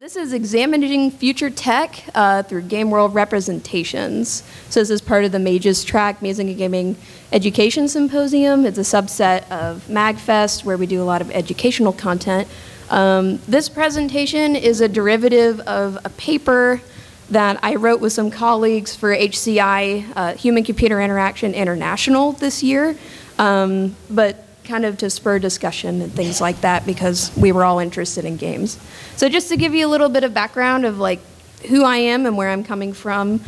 This is examining future tech uh, through game world representations. So this is part of the MAGES track, Music and Gaming Education Symposium. It's a subset of MagFest where we do a lot of educational content. Um, this presentation is a derivative of a paper that I wrote with some colleagues for HCI, uh, Human Computer Interaction International this year. Um, but kind of to spur discussion and things like that because we were all interested in games. So just to give you a little bit of background of like who I am and where I'm coming from.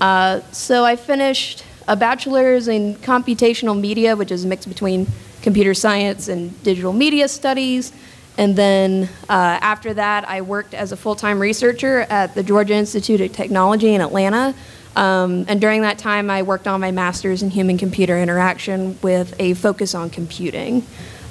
Uh, so I finished a bachelor's in computational media, which is a mix between computer science and digital media studies. And then uh, after that, I worked as a full-time researcher at the Georgia Institute of Technology in Atlanta, um, and during that time, I worked on my master's in human computer interaction with a focus on computing.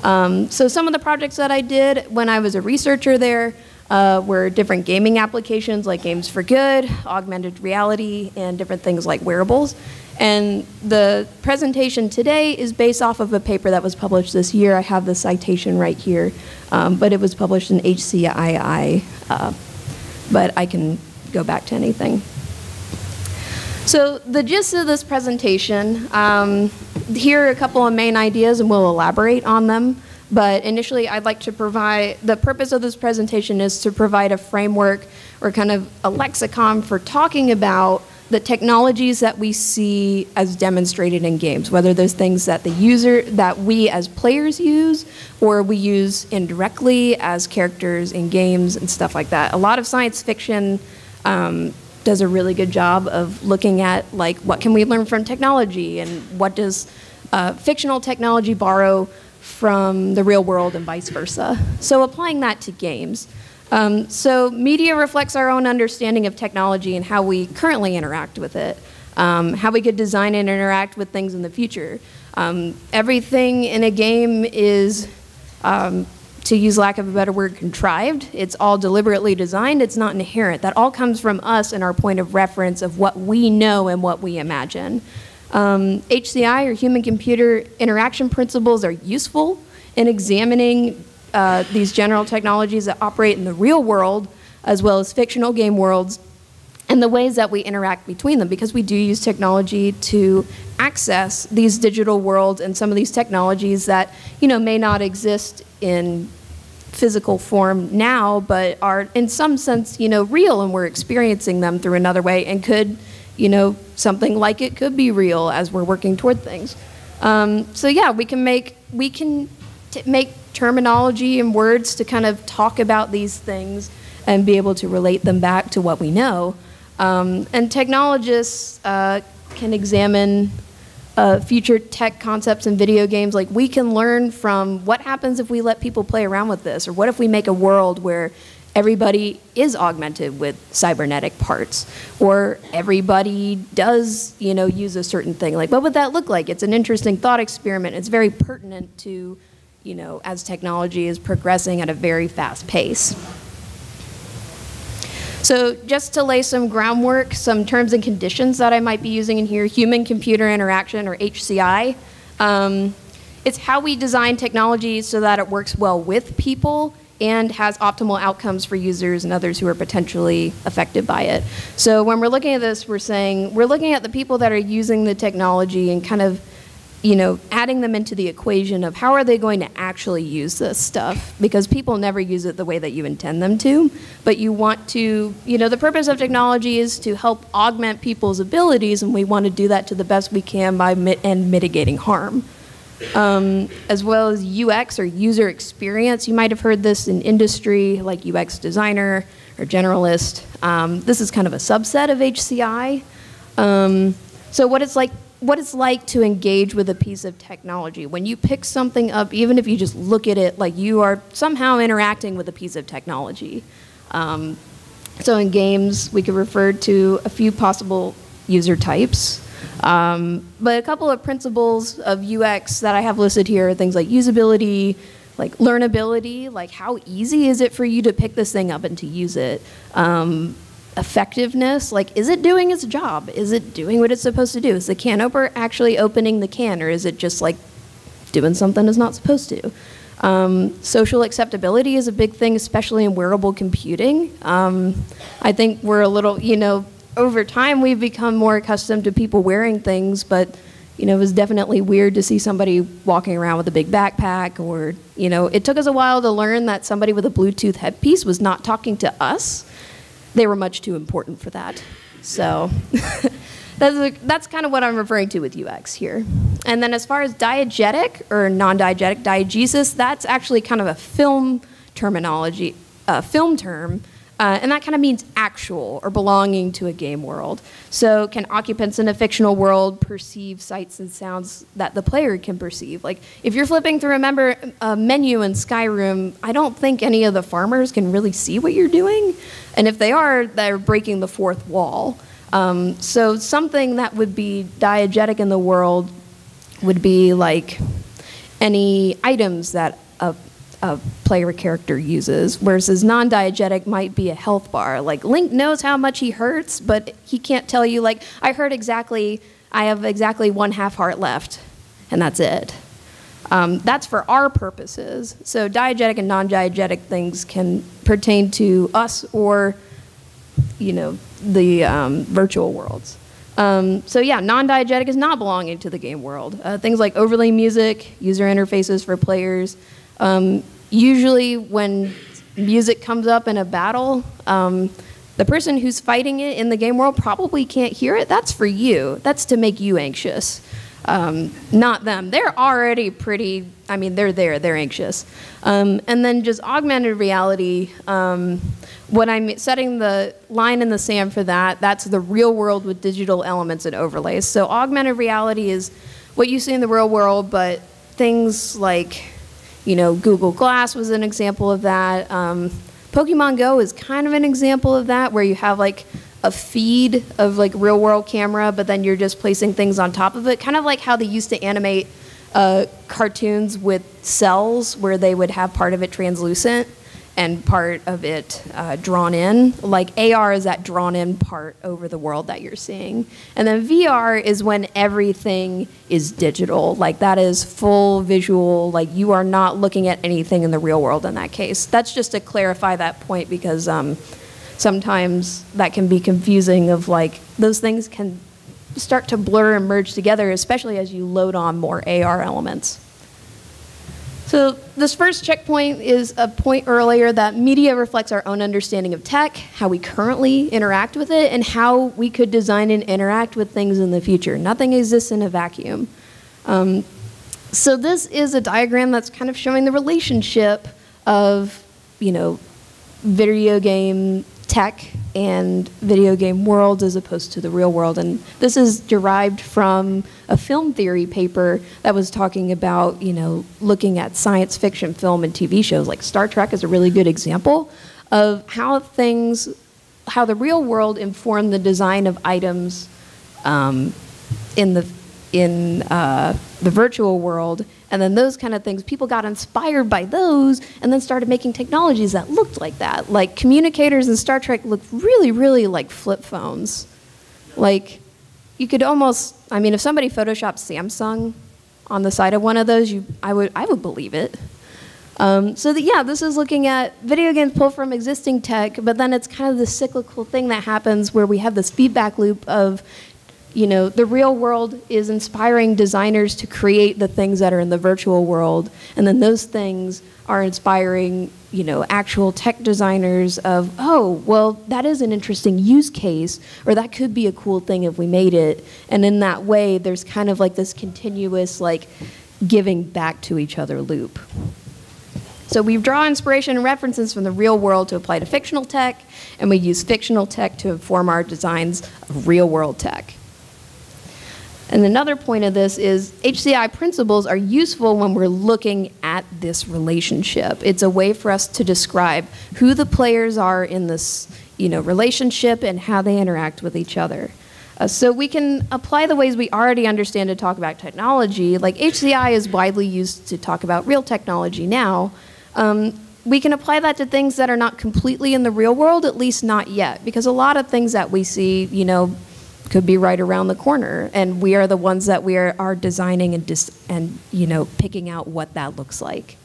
Um, so, some of the projects that I did when I was a researcher there uh, were different gaming applications like Games for Good, augmented reality, and different things like wearables. And the presentation today is based off of a paper that was published this year. I have the citation right here, um, but it was published in HCII. Uh, but I can go back to anything. So the gist of this presentation, um, here are a couple of main ideas and we'll elaborate on them. But initially, I'd like to provide, the purpose of this presentation is to provide a framework or kind of a lexicon for talking about the technologies that we see as demonstrated in games, whether those things that the user, that we as players use, or we use indirectly as characters in games and stuff like that. A lot of science fiction um, does a really good job of looking at like what can we learn from technology and what does uh, fictional technology borrow from the real world and vice versa. So applying that to games. Um, so media reflects our own understanding of technology and how we currently interact with it, um, how we could design and interact with things in the future. Um, everything in a game is um, to use lack of a better word, contrived. It's all deliberately designed. It's not inherent. That all comes from us and our point of reference of what we know and what we imagine. Um, HCI or human computer interaction principles are useful in examining uh, these general technologies that operate in the real world as well as fictional game worlds and the ways that we interact between them because we do use technology to access these digital worlds and some of these technologies that you know may not exist in physical form now but are in some sense you know real and we're experiencing them through another way and could you know something like it could be real as we're working toward things um, so yeah we can make we can make terminology and words to kind of talk about these things and be able to relate them back to what we know um, and technologists uh, can examine uh, future tech concepts in video games. Like we can learn from what happens if we let people play around with this, or what if we make a world where everybody is augmented with cybernetic parts, or everybody does, you know, use a certain thing. Like what would that look like? It's an interesting thought experiment. It's very pertinent to, you know, as technology is progressing at a very fast pace. So just to lay some groundwork, some terms and conditions that I might be using in here, human computer interaction or HCI. Um, it's how we design technology so that it works well with people and has optimal outcomes for users and others who are potentially affected by it. So when we're looking at this, we're saying, we're looking at the people that are using the technology and kind of you know, adding them into the equation of how are they going to actually use this stuff? Because people never use it the way that you intend them to, but you want to, you know, the purpose of technology is to help augment people's abilities, and we want to do that to the best we can by and mitigating harm. Um, as well as UX or user experience. You might have heard this in industry, like UX designer or generalist. Um, this is kind of a subset of HCI. Um, so what it's like what it's like to engage with a piece of technology. When you pick something up, even if you just look at it, like you are somehow interacting with a piece of technology. Um, so in games, we could refer to a few possible user types. Um, but a couple of principles of UX that I have listed here are things like usability, like learnability, like how easy is it for you to pick this thing up and to use it? Um, effectiveness, like is it doing its job? Is it doing what it's supposed to do? Is the can opener actually opening the can or is it just like doing something it's not supposed to? Um, social acceptability is a big thing, especially in wearable computing. Um, I think we're a little, you know, over time we've become more accustomed to people wearing things, but you know, it was definitely weird to see somebody walking around with a big backpack or, you know, it took us a while to learn that somebody with a Bluetooth headpiece was not talking to us. They were much too important for that. So that's, that's kind of what I'm referring to with UX here. And then as far as diegetic or non-diegetic diegesis, that's actually kind of a film terminology, a film term uh, and that kind of means actual or belonging to a game world. So, can occupants in a fictional world perceive sights and sounds that the player can perceive? Like, if you're flipping through a, menu in Skyrim, I don't think any of the farmers can really see what you're doing. And if they are, they're breaking the fourth wall. Um, so, something that would be diegetic in the world would be like any items that a a player character uses, whereas non-diegetic might be a health bar. Like Link knows how much he hurts, but he can't tell you like I hurt exactly. I have exactly one half heart left, and that's it. Um, that's for our purposes. So diegetic and non-diegetic things can pertain to us or, you know, the um, virtual worlds. Um, so yeah, non-diegetic is not belonging to the game world. Uh, things like overlay music, user interfaces for players, um, usually, when music comes up in a battle, um, the person who's fighting it in the game world probably can't hear it. That's for you. That's to make you anxious, um, not them. They're already pretty. I mean, they're there. They're anxious. Um, and then just augmented reality. Um, when I'm setting the line in the sand for that, that's the real world with digital elements and overlays. So augmented reality is what you see in the real world, but things like you know, Google Glass was an example of that. Um, Pokemon Go is kind of an example of that, where you have like a feed of like real world camera, but then you're just placing things on top of it. Kind of like how they used to animate uh, cartoons with cells, where they would have part of it translucent and part of it uh, drawn in. Like AR is that drawn in part over the world that you're seeing. And then VR is when everything is digital. Like that is full visual, like you are not looking at anything in the real world in that case. That's just to clarify that point because um, sometimes that can be confusing of like those things can start to blur and merge together, especially as you load on more AR elements. So this first checkpoint is a point earlier that media reflects our own understanding of tech, how we currently interact with it, and how we could design and interact with things in the future. Nothing exists in a vacuum. Um, so this is a diagram that's kind of showing the relationship of, you know, video game tech and video game worlds as opposed to the real world. And this is derived from a film theory paper that was talking about, you know, looking at science fiction film and TV shows. Like Star Trek is a really good example of how things, how the real world informed the design of items um, in the in uh, the virtual world and then those kind of things, people got inspired by those and then started making technologies that looked like that. Like communicators in Star Trek looked really, really like flip phones. Like you could almost, I mean, if somebody photoshopped Samsung on the side of one of those, you, I, would, I would believe it. Um, so yeah, this is looking at video games pull from existing tech, but then it's kind of the cyclical thing that happens where we have this feedback loop of you know, the real world is inspiring designers to create the things that are in the virtual world, and then those things are inspiring, you know, actual tech designers of, oh, well, that is an interesting use case, or that could be a cool thing if we made it. And in that way, there's kind of like this continuous, like, giving back to each other loop. So we draw inspiration and references from the real world to apply to fictional tech, and we use fictional tech to inform our designs of real world tech. And another point of this is HCI principles are useful when we're looking at this relationship. It's a way for us to describe who the players are in this you know, relationship and how they interact with each other. Uh, so we can apply the ways we already understand to talk about technology. Like HCI is widely used to talk about real technology now. Um, we can apply that to things that are not completely in the real world, at least not yet, because a lot of things that we see, you know, could be right around the corner and we are the ones that we are, are designing and dis, and you know picking out what that looks like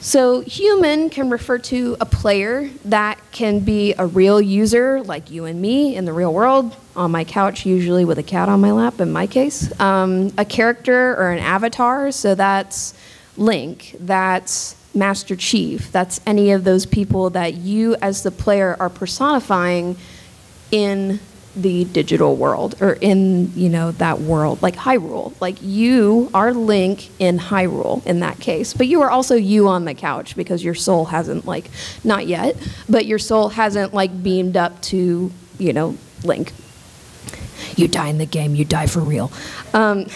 So, human can refer to a player that can be a real user, like you and me in the real world, on my couch, usually with a cat on my lap, in my case. Um, a character or an avatar, so that's Link, that's Master Chief, that's any of those people that you, as the player, are personifying in the digital world or in you know that world like hyrule. Like you are link in hyrule in that case but you are also you on the couch because your soul hasn't like not yet but your soul hasn't like beamed up to you know link. You die in the game you die for real. Um,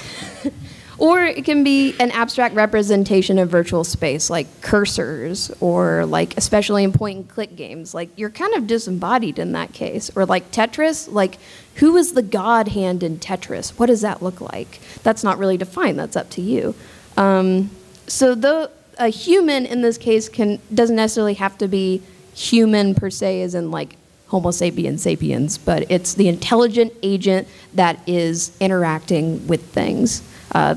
Or it can be an abstract representation of virtual space, like cursors, or like especially in point and click games. Like you're kind of disembodied in that case. Or like Tetris, like who is the god hand in Tetris? What does that look like? That's not really defined. That's up to you. Um, so a human in this case can doesn't necessarily have to be human per se, as in like Homo sapiens sapiens, but it's the intelligent agent that is interacting with things. Uh,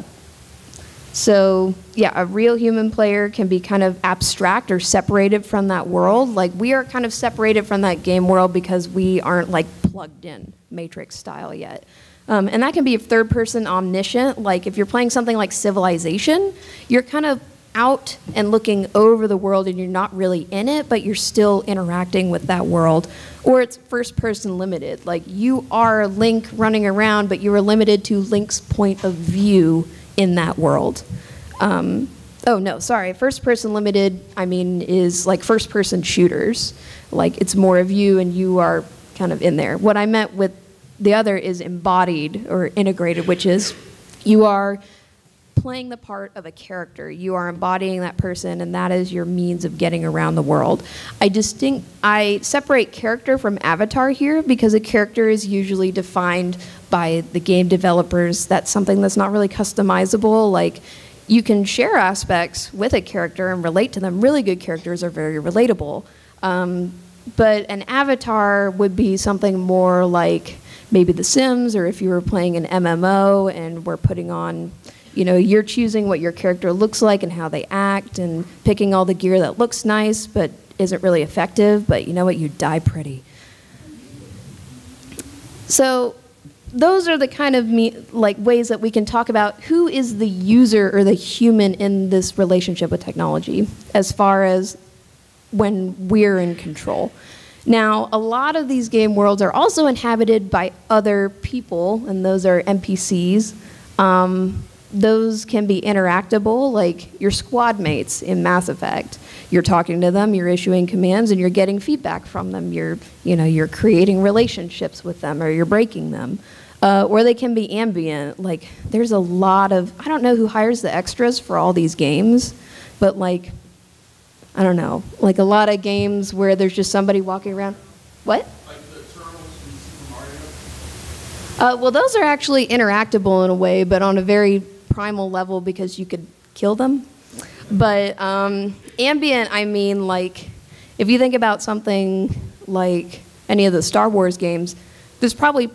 so, yeah, a real human player can be kind of abstract or separated from that world. Like, we are kind of separated from that game world because we aren't like plugged in Matrix style yet. Um, and that can be third person omniscient. Like, if you're playing something like Civilization, you're kind of out and looking over the world and you're not really in it, but you're still interacting with that world. Or it's first person limited. Like you are Link running around, but you are limited to Link's point of view in that world. Um, oh, no, sorry. First person limited, I mean, is like first person shooters. Like it's more of you and you are kind of in there. What I meant with the other is embodied or integrated, which is you are playing the part of a character. You are embodying that person, and that is your means of getting around the world. I distinct, I separate character from avatar here because a character is usually defined by the game developers. That's something that's not really customizable. Like you can share aspects with a character and relate to them. Really good characters are very relatable. Um, but an avatar would be something more like maybe The Sims, or if you were playing an MMO and we're putting on you know, you're choosing what your character looks like and how they act and picking all the gear that looks nice but isn't really effective, but you know what, you die pretty. So those are the kind of me, like ways that we can talk about who is the user or the human in this relationship with technology as far as when we're in control. Now, a lot of these game worlds are also inhabited by other people, and those are NPCs. Um, those can be interactable, like your squad mates in Mass Effect. You're talking to them, you're issuing commands, and you're getting feedback from them. You're, you know, you're creating relationships with them, or you're breaking them. Uh, or they can be ambient. Like, there's a lot of, I don't know who hires the extras for all these games, but like, I don't know, like a lot of games where there's just somebody walking around. What? Like the uh, well, those are actually interactable in a way, but on a very primal level because you could kill them. But um, ambient, I mean, like, if you think about something like any of the Star Wars games, there's probably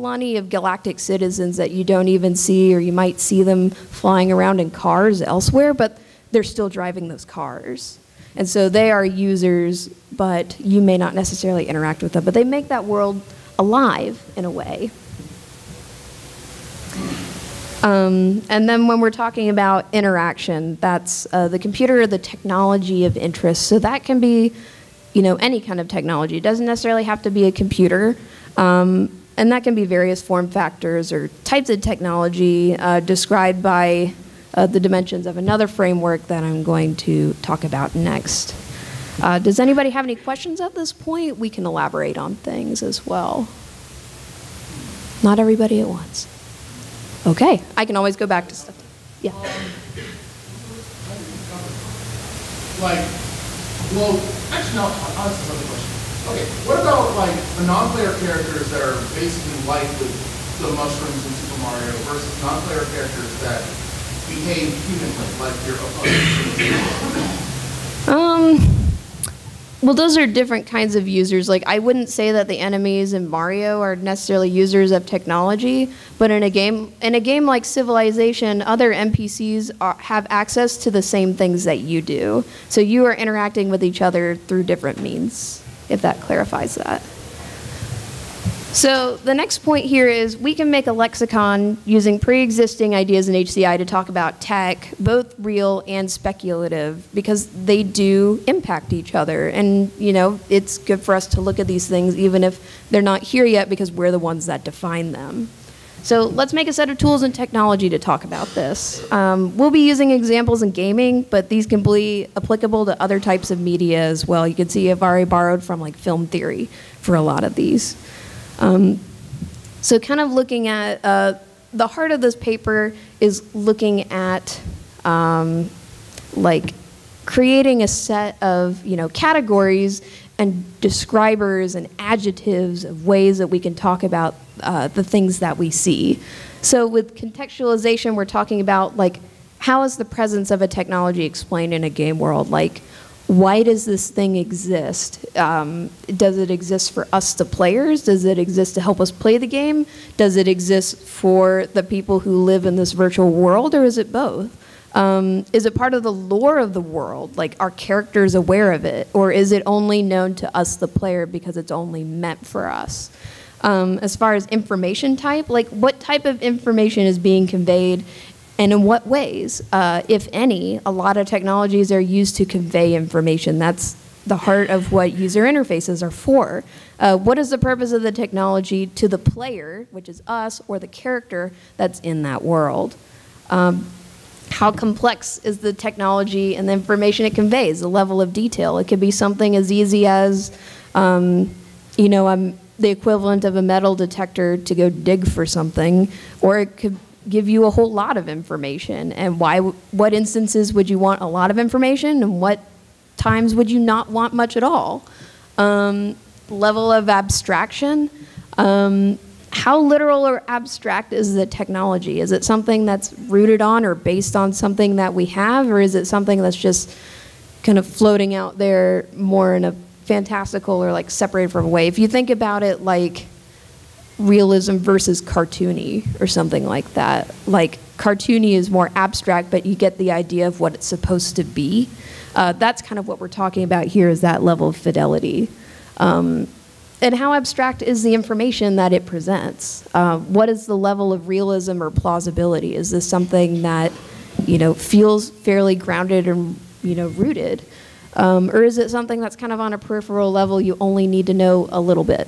plenty of galactic citizens that you don't even see, or you might see them flying around in cars elsewhere, but they're still driving those cars. And so they are users, but you may not necessarily interact with them. But they make that world alive in a way. Um, and then when we're talking about interaction, that's uh, the computer the technology of interest. So that can be, you know, any kind of technology. It doesn't necessarily have to be a computer. Um, and that can be various form factors or types of technology uh, described by uh, the dimensions of another framework that I'm going to talk about next. Uh, does anybody have any questions at this point? We can elaborate on things as well. Not everybody at once. Okay, I can always go back to stuff. Yeah. Um, like, well, actually, no, I'll ask another question. Okay, what about like the non-player characters that are basically like the, the mushrooms in Super Mario versus non-player characters that behave humanly, like your opponent? Um. Well, those are different kinds of users. Like, I wouldn't say that the enemies in Mario are necessarily users of technology, but in a game, in a game like Civilization, other NPCs are, have access to the same things that you do. So you are interacting with each other through different means, if that clarifies that. So the next point here is we can make a lexicon using pre-existing ideas in HCI to talk about tech, both real and speculative, because they do impact each other. And you know, it's good for us to look at these things even if they're not here yet because we're the ones that define them. So let's make a set of tools and technology to talk about this. Um, we'll be using examples in gaming, but these can be applicable to other types of media as well. You can see I've already borrowed from like film theory for a lot of these. Um, so kind of looking at, uh, the heart of this paper is looking at um, like creating a set of, you know, categories and describers and adjectives of ways that we can talk about uh, the things that we see. So with contextualization, we're talking about like, how is the presence of a technology explained in a game world? Like, why does this thing exist? Um, does it exist for us, the players? Does it exist to help us play the game? Does it exist for the people who live in this virtual world, or is it both? Um, is it part of the lore of the world? Like, are characters aware of it? Or is it only known to us, the player, because it's only meant for us? Um, as far as information type, like, what type of information is being conveyed and in what ways, uh, if any, a lot of technologies are used to convey information. That's the heart of what user interfaces are for. Uh, what is the purpose of the technology to the player, which is us, or the character that's in that world? Um, how complex is the technology and the information it conveys, the level of detail? It could be something as easy as, um, you know, I'm the equivalent of a metal detector to go dig for something, or it could give you a whole lot of information. And why? What instances would you want a lot of information, and what times would you not want much at all? Um, level of abstraction. Um, how literal or abstract is the technology? Is it something that's rooted on or based on something that we have, or is it something that's just kind of floating out there more in a fantastical or like separated from a way? If you think about it like realism versus cartoony or something like that. Like cartoony is more abstract, but you get the idea of what it's supposed to be. Uh, that's kind of what we're talking about here is that level of fidelity. Um, and how abstract is the information that it presents? Uh, what is the level of realism or plausibility? Is this something that, you know, feels fairly grounded and, you know, rooted? Um, or is it something that's kind of on a peripheral level you only need to know a little bit?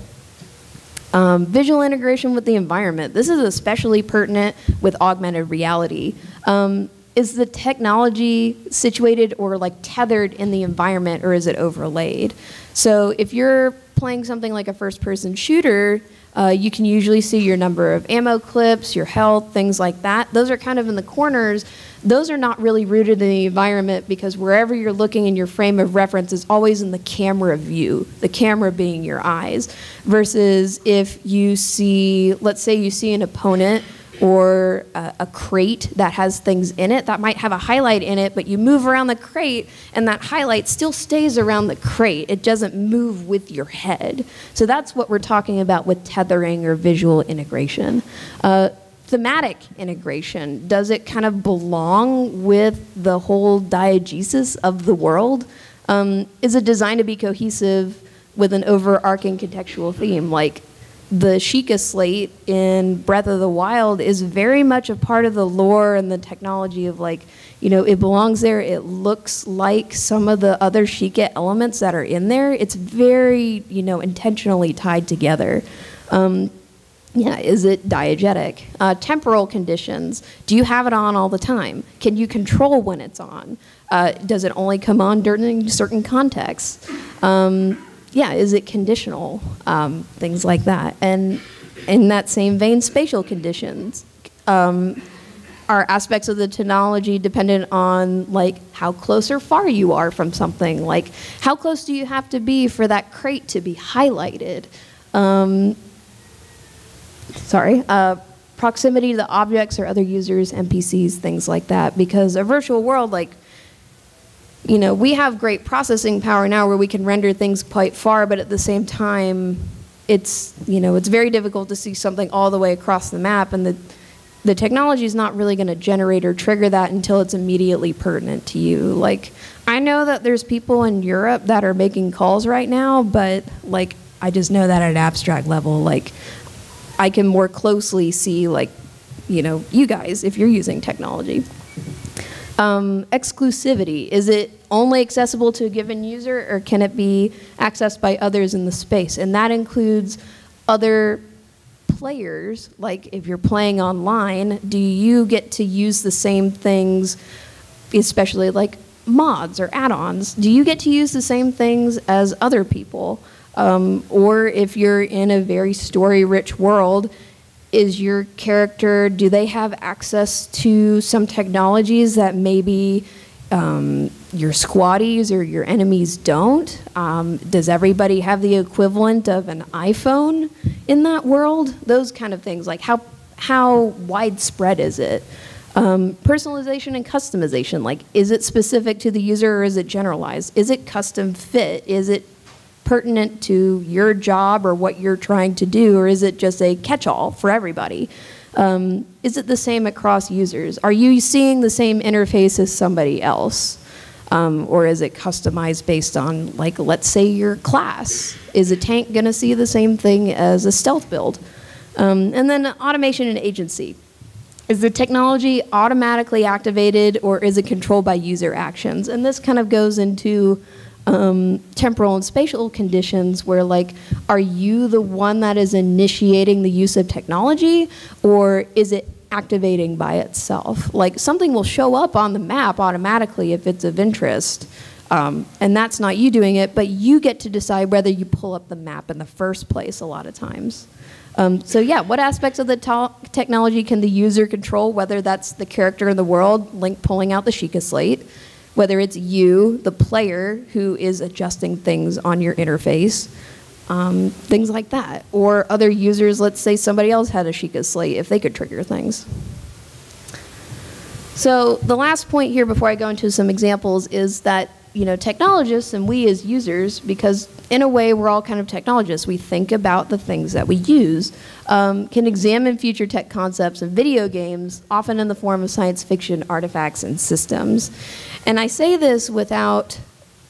Um, visual integration with the environment. This is especially pertinent with augmented reality. Um, is the technology situated or like tethered in the environment or is it overlaid? So if you're playing something like a first person shooter, uh, you can usually see your number of ammo clips, your health, things like that. Those are kind of in the corners. Those are not really rooted in the environment because wherever you're looking in your frame of reference is always in the camera view, the camera being your eyes. Versus if you see, let's say you see an opponent or a, a, crate that has things in it that might have a highlight in it, but you move around the crate and that highlight still stays around the crate. It doesn't move with your head. So that's what we're talking about with tethering or visual integration. Uh, thematic integration, does it kind of belong with the whole diegesis of the world? Um, is it designed to be cohesive with an overarching contextual theme? Like the Sheikah slate in Breath of the Wild is very much a part of the lore and the technology of like, you know, it belongs there. It looks like some of the other Sheikah elements that are in there. It's very, you know, intentionally tied together. Um, yeah, is it diegetic? Uh, temporal conditions. Do you have it on all the time? Can you control when it's on? Uh, does it only come on during certain contexts? Um, yeah, is it conditional? Um, things like that. And in that same vein, spatial conditions. Um, are aspects of the technology dependent on like how close or far you are from something? Like how close do you have to be for that crate to be highlighted? Um, sorry, uh, proximity to the objects or other users, NPCs, things like that. Because a virtual world, like you know, we have great processing power now where we can render things quite far, but at the same time, it's, you know, it's very difficult to see something all the way across the map, and the, the technology is not really going to generate or trigger that until it's immediately pertinent to you. Like, I know that there's people in Europe that are making calls right now, but like, I just know that at an abstract level, like, I can more closely see, like, you know, you guys if you're using technology. Um, exclusivity is it only accessible to a given user, or can it be accessed by others in the space? And that includes other players. Like if you're playing online, do you get to use the same things, especially like mods or add-ons? Do you get to use the same things as other people? Um, or if you're in a very story-rich world, is your character, do they have access to some technologies that maybe um, your squaddies or your enemies don't? Um, does everybody have the equivalent of an iPhone in that world? Those kind of things. Like how, how widespread is it? Um, personalization and customization, like is it specific to the user or is it generalized? Is it custom fit? Is it pertinent to your job or what you're trying to do, or is it just a catch-all for everybody? Um, is it the same across users? Are you seeing the same interface as somebody else? Um, or is it customized based on, like, let's say your class? Is a tank going to see the same thing as a stealth build? Um, and then automation and agency. Is the technology automatically activated or is it controlled by user actions? And this kind of goes into um, temporal and spatial conditions where like are you the one that is initiating the use of technology or is it activating by itself? Like something will show up on the map automatically if it's of interest um, and that's not you doing it but you get to decide whether you pull up the map in the first place a lot of times. Um, so yeah what aspects of the technology can the user control whether that's the character in the world link pulling out the Sheikah slate whether it's you, the player, who is adjusting things on your interface, um, things like that. Or other users, let's say somebody else had a Sheikah slate, if they could trigger things. So the last point here before I go into some examples is that you know, technologists and we as users, because in a way we're all kind of technologists, we think about the things that we use, um, can examine future tech concepts of video games, often in the form of science fiction artifacts and systems. And I say this without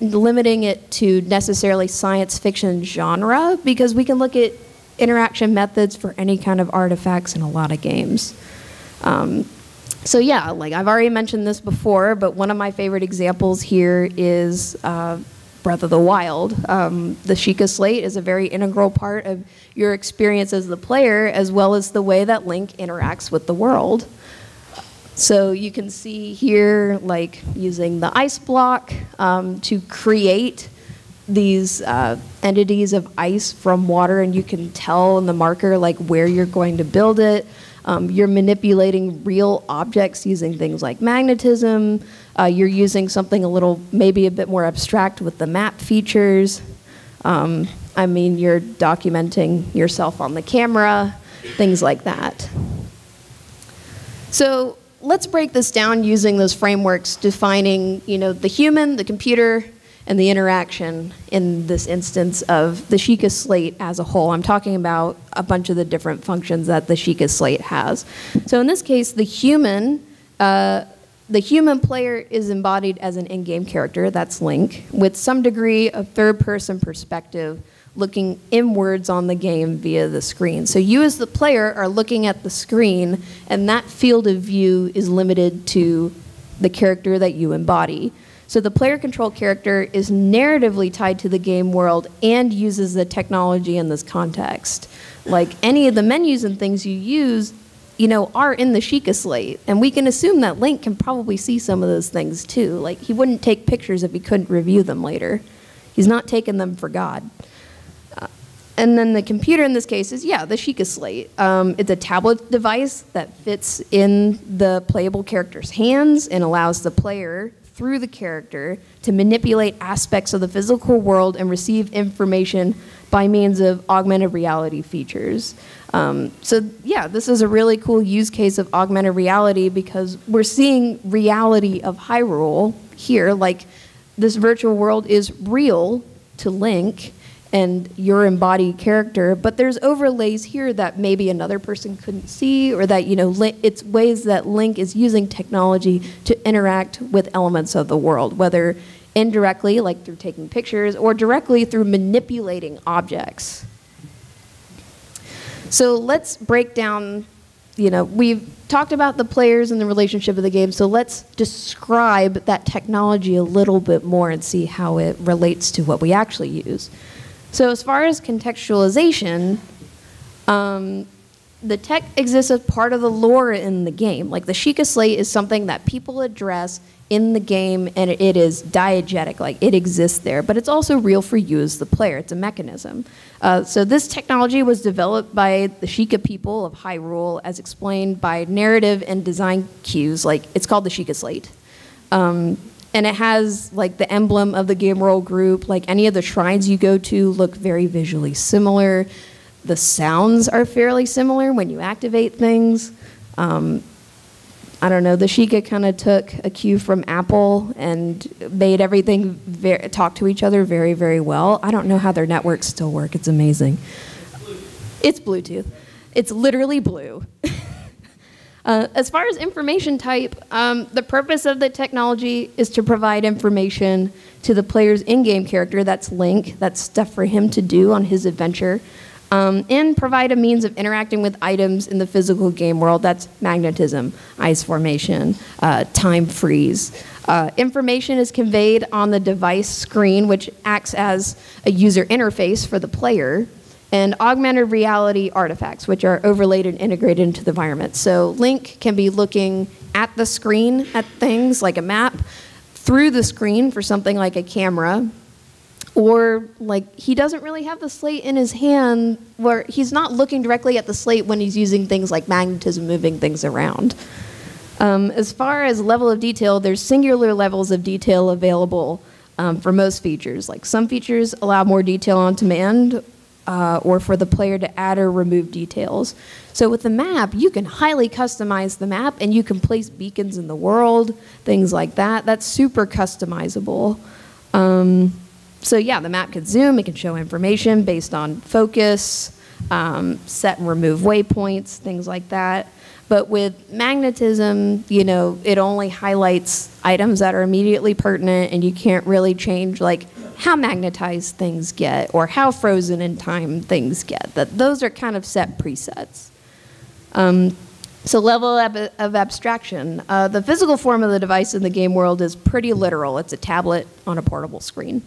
limiting it to necessarily science fiction genre, because we can look at interaction methods for any kind of artifacts in a lot of games. Um, so yeah, like I've already mentioned this before, but one of my favorite examples here is uh, Breath of the Wild. Um, the Sheikah Slate is a very integral part of your experience as the player, as well as the way that Link interacts with the world. So you can see here, like using the ice block um, to create these uh, entities of ice from water, and you can tell in the marker like where you're going to build it. Um, you're manipulating real objects using things like magnetism. Uh, you're using something a little, maybe a bit more abstract with the map features. Um, I mean, you're documenting yourself on the camera, things like that. So let's break this down using those frameworks defining, you know, the human, the computer, and the interaction in this instance of the Sheikah slate as a whole. I'm talking about a bunch of the different functions that the Sheikah slate has. So in this case, the human, uh, the human player is embodied as an in-game character, that's Link, with some degree of third-person perspective looking inwards on the game via the screen. So you as the player are looking at the screen, and that field of view is limited to the character that you embody. So the player control character is narratively tied to the game world and uses the technology in this context. Like any of the menus and things you use, you know, are in the Sheikah slate. And we can assume that Link can probably see some of those things too. Like he wouldn't take pictures if he couldn't review them later. He's not taking them for God. Uh, and then the computer in this case is, yeah, the Sheikah slate. Um, it's a tablet device that fits in the playable character's hands and allows the player through the character to manipulate aspects of the physical world and receive information by means of augmented reality features. Um, so yeah, this is a really cool use case of augmented reality because we're seeing reality of Hyrule here. Like this virtual world is real to Link and your embodied character, but there's overlays here that maybe another person couldn't see, or that, you know, it's ways that Link is using technology to interact with elements of the world, whether indirectly, like through taking pictures, or directly through manipulating objects. So let's break down, you know, we've talked about the players and the relationship of the game, so let's describe that technology a little bit more and see how it relates to what we actually use. So as far as contextualization, um, the tech exists as part of the lore in the game. Like the Sheikah Slate is something that people address in the game and it is diegetic, like it exists there, but it's also real for you as the player. It's a mechanism. Uh, so this technology was developed by the Sheikah people of Hyrule as explained by narrative and design cues, like it's called the Sheikah Slate. Um, and it has like the emblem of the Game World group, like any of the shrines you go to look very visually similar. The sounds are fairly similar when you activate things. Um, I don't know, the Sheikah kind of took a cue from Apple and made everything ver- talk to each other very, very well. I don't know how their networks still work. It's amazing. It's Bluetooth. It's literally blue. uh, as far as information type, um, the purpose of the technology is to provide information to the player's in game character. That's Link. That's stuff for him to do on his adventure um, and provide a means of interacting with items in the physical game world. That's magnetism, ice formation, uh, time freeze. Uh, information is conveyed on the device screen, which acts as a user interface for the player, and augmented reality artifacts, which are overlaid and integrated into the environment. So Link can be looking at the screen at things like a map, through the screen for something like a camera, or like he doesn't really have the slate in his hand where he's not looking directly at the slate when he's using things like magnetism moving things around. Um, as far as level of detail there's singular levels of detail available um, for most features. Like some features allow more detail on demand uh, or for the player to add or remove details. So with the map you can highly customize the map and you can place beacons in the world things like that. That's super customizable. Um, so yeah, the map can zoom, it can show information based on focus, um, set and remove waypoints, things like that. But with magnetism, you know, it only highlights items that are immediately pertinent and you can't really change like how magnetized things get or how frozen in time things get. That those are kind of set presets. Um, so level of abstraction. Uh, the physical form of the device in the game world is pretty literal. It's a tablet on a portable screen.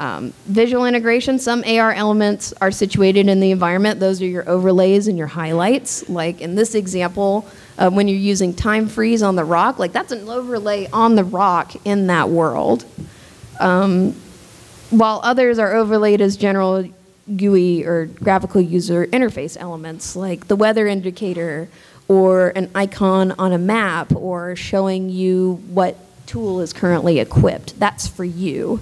Um, visual integration, some AR elements are situated in the environment. Those are your overlays and your highlights. Like in this example, uh, when you're using time freeze on the rock, like that's an overlay on the rock in that world. Um, while others are overlaid as general GUI or graphical user interface elements, like the weather indicator or an icon on a map or showing you what tool is currently equipped. That's for you.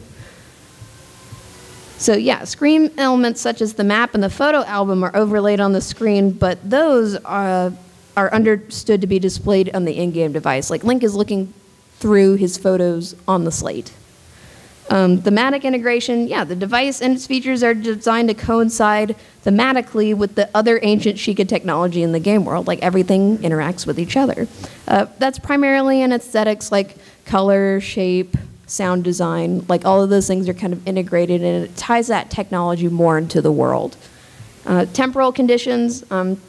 So yeah, screen elements such as the map and the photo album are overlaid on the screen, but those are, are understood to be displayed on the in-game device. Like Link is looking through his photos on the slate. Um, thematic integration, yeah, the device and its features are designed to coincide thematically with the other ancient Sheikah technology in the game world, like everything interacts with each other. Uh, that's primarily in aesthetics like color, shape, sound design, like all of those things are kind of integrated and it ties that technology more into the world. Uh, temporal conditions, um,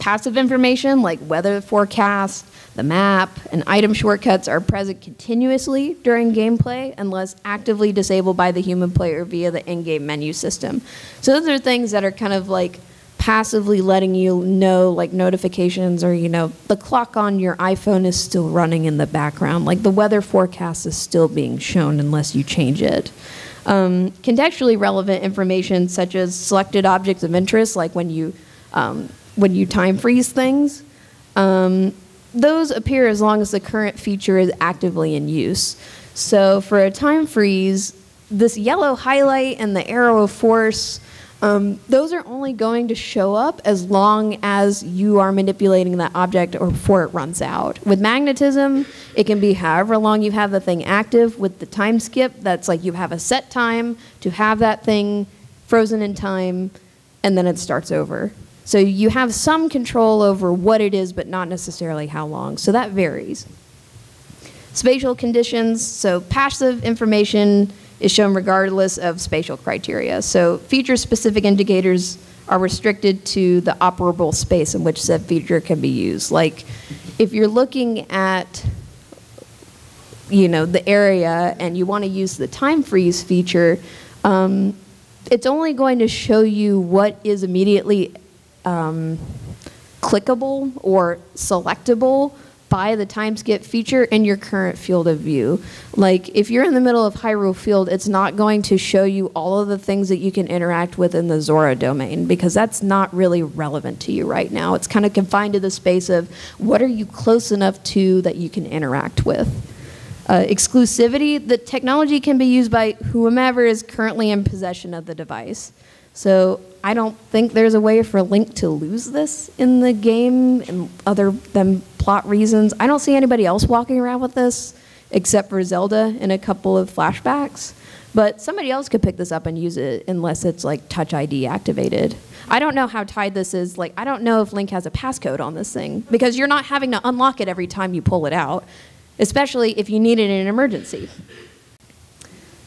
passive information like weather forecast, the map, and item shortcuts are present continuously during gameplay unless actively disabled by the human player via the in-game menu system. So those are things that are kind of like passively letting you know like notifications or you know the clock on your iphone is still running in the background. Like the weather forecast is still being shown unless you change it. Um, contextually relevant information such as selected objects of interest like when you um, when you time freeze things. Um, those appear as long as the current feature is actively in use. So for a time freeze this yellow highlight and the arrow of force Um, those are only going to show up as long as you are manipulating that object or before it runs out. With magnetism, it can be however long you have the thing active. With the time skip, that's like you have a set time to have that thing frozen in time, and then it starts over. So you have some control over what it is, but not necessarily how long. So that varies. Spatial conditions, so passive information is shown regardless of spatial criteria. So feature-specific indicators are restricted to the operable space in which said feature can be used. Like if you're looking at you know the area and you want to use the time freeze feature, um, it's only going to show you what is immediately um, clickable or selectable by the time skip feature in your current field of view. Like if you're in the middle of Hyrule Field, it's not going to show you all of the things that you can interact with in the Zora domain because that's not really relevant to you right now. It's kind of confined to the space of what are you close enough to that you can interact with. Uh, exclusivity, the technology can be used by whomever is currently in possession of the device. So I don't think there's a way for Link to lose this in the game, and other than plot reasons. I don't see anybody else walking around with this except for Zelda in a couple of flashbacks. But somebody else could pick this up and use it unless it's like Touch ID activated. I don't know how tied this is. Like, I don't know if Link has a passcode on this thing because you're not having to unlock it every time you pull it out, especially if you need it in an emergency.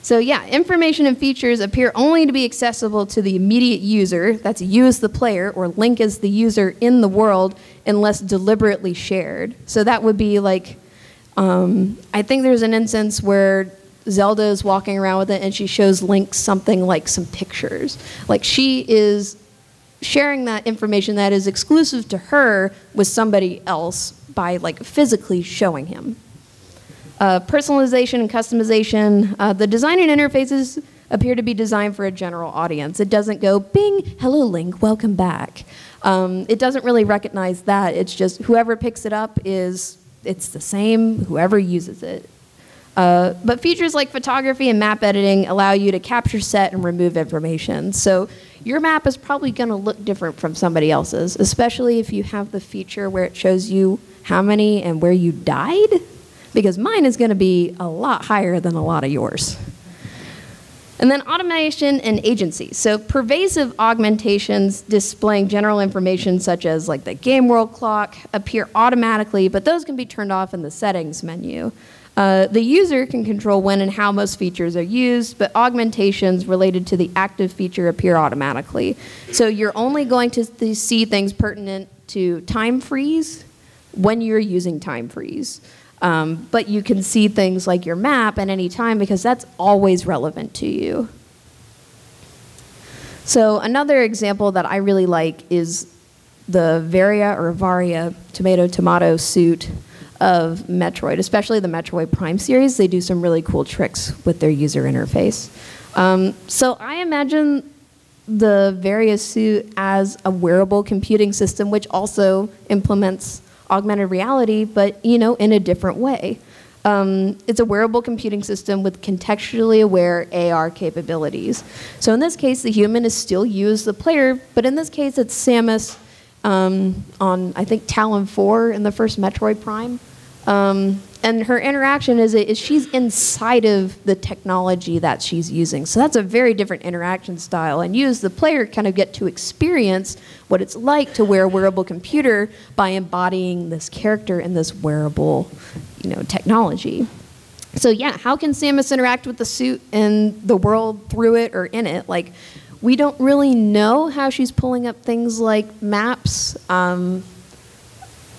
So yeah, information and features appear only to be accessible to the immediate user, that's you as the player, or Link as the user in the world, unless deliberately shared. So that would be like, um, I think there's an instance where Zelda is walking around with it and she shows Link something like some pictures. Like she is sharing that information that is exclusive to her with somebody else by like physically showing him. Uh, personalization and customization. Uh, the design and interfaces appear to be designed for a general audience. It doesn't go, bing, hello Link, welcome back. Um, it doesn't really recognize that. It's just whoever picks it up is, it's the same, whoever uses it. Uh, but features like photography and map editing allow you to capture set and remove information. So your map is probably going to look different from somebody else's, especially if you have the feature where it shows you how many and where you died because mine is going to be a lot higher than a lot of yours. And then automation and agency. So pervasive augmentations displaying general information such as like the game world clock appear automatically, but those can be turned off in the settings menu. Uh, the user can control when and how most features are used, but augmentations related to the active feature appear automatically. So you're only going to see things pertinent to time freeze when you're using time freeze. Um, but you can see things like your map at any time because that's always relevant to you. So another example that I really like is the Varia or Varia tomato tomato suit of Metroid, especially the Metroid Prime series. They do some really cool tricks with their user interface. Um, so I imagine the Varia suit as a wearable computing system which also implements augmented reality, but you know, in a different way. Um, it's a wearable computing system with contextually aware AR capabilities. So in this case, the human is still you as the player, but in this case, it's Samus um, on, I think, Tallon 4 in the first Metroid Prime. Um, and her interaction is, is she's inside of the technology that she's using. So that's a very different interaction style. And you as the player kind of get to experience what it's like to wear a wearable computer by embodying this character in this wearable you know, technology. So yeah, how can Samus interact with the suit and the world through it or in it? Like, we don't really know how she's pulling up things like maps. Um,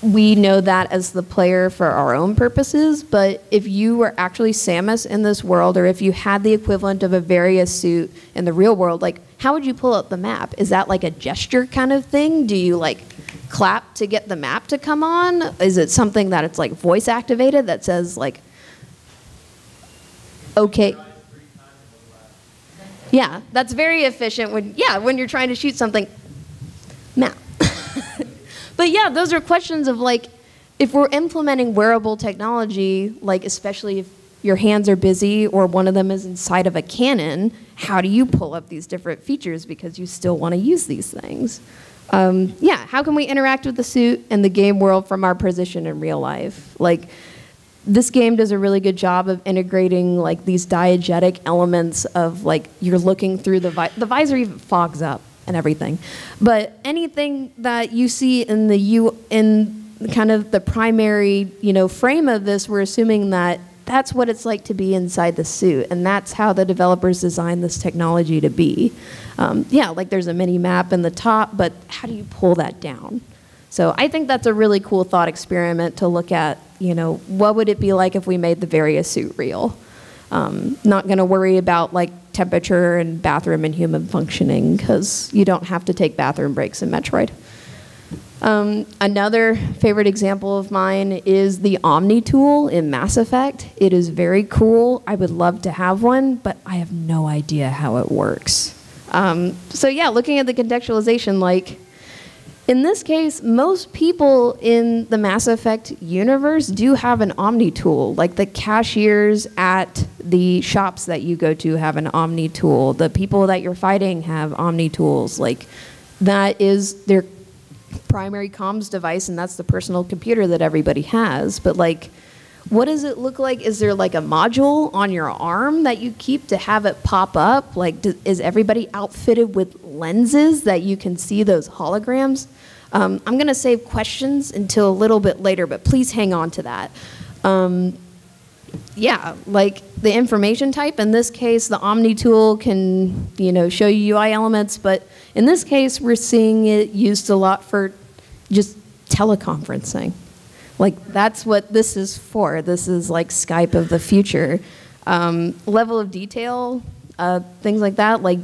we know that as the player for our own purposes, but if you were actually Samus in this world, or if you had the equivalent of a Varia suit in the real world, like how would you pull up the map? Is that like a gesture kind of thing? Do you like clap to get the map to come on? Is it something that it's like voice activated that says like, okay? Yeah, that's very efficient when, yeah, when you're trying to shoot something, map. But yeah, those are questions of like, if we're implementing wearable technology, like especially if your hands are busy or one of them is inside of a cannon, how do you pull up these different features because you still want to use these things? Um, yeah, how can we interact with the suit and the game world from our position in real life? Like, this game does a really good job of integrating like these diegetic elements of like you're looking through the vi- the visor even fogs up and everything, but anything that you see in the u in kind of the primary you know frame of this, we're assuming that that's what it's like to be inside the suit, and that's how the developers designed this technology to be. Um, yeah, like there's a mini map in the top, but how do you pull that down? So I think that's a really cool thought experiment to look at, you know, what would it be like if we made the Varia suit real? Um, not going to worry about like temperature and bathroom and human functioning because you don't have to take bathroom breaks in Metroid. Um, another favorite example of mine is the Omni tool in Mass Effect. It is very cool. I would love to have one, but I have no idea how it works. Um, so yeah, looking at the contextualization, like in this case, most people in the Mass Effect universe do have an Omni tool. Like the cashiers at the shops that you go to have an Omni tool. The people that you're fighting have Omni tools. Like that is their primary comms device, and that's the personal computer that everybody has. But like, what does it look like? Is there like a module on your arm that you keep to have it pop up? Like, do, is everybody outfitted with lenses that you can see those holograms? Um, I'm going to save questions until a little bit later, but please hang on to that. Um, yeah, like the information type, in this case, the Omni tool can, you know, show you UI elements, but in this case, we're seeing it used a lot for just teleconferencing. Like that's what this is for. This is like Skype of the future. Um, level of detail, uh, things like that. Like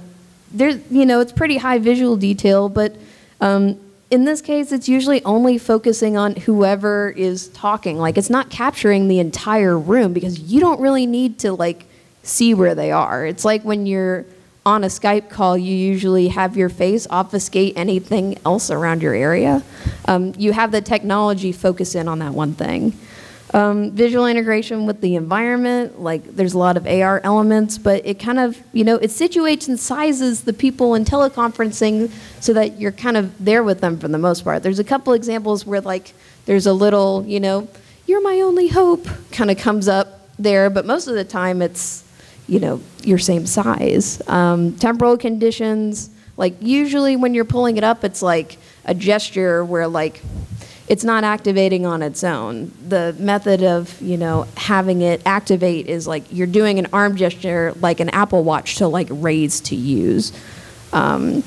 there's, you know, it's pretty high visual detail, but um, in this case, it's usually only focusing on whoever is talking. Like it's not capturing the entire room because you don't really need to like see where they are. It's like when you're on a Skype call, you usually have your face obfuscate anything else around your area. Um, you have the technology focus in on that one thing. Um, visual integration with the environment, like there's a lot of AR elements, but it kind of, you know, it situates and sizes the people in teleconferencing so that you're kind of there with them for the most part. There's a couple examples where like there's a little, you know, you're my only hope kind of comes up there, but most of the time it's, you know, your same size. Um, temporal conditions, like usually when you're pulling it up, it's like a gesture where like it's not activating on its own. The method of, you know, having it activate is like you're doing an arm gesture like an Apple Watch to like raise to use. Um,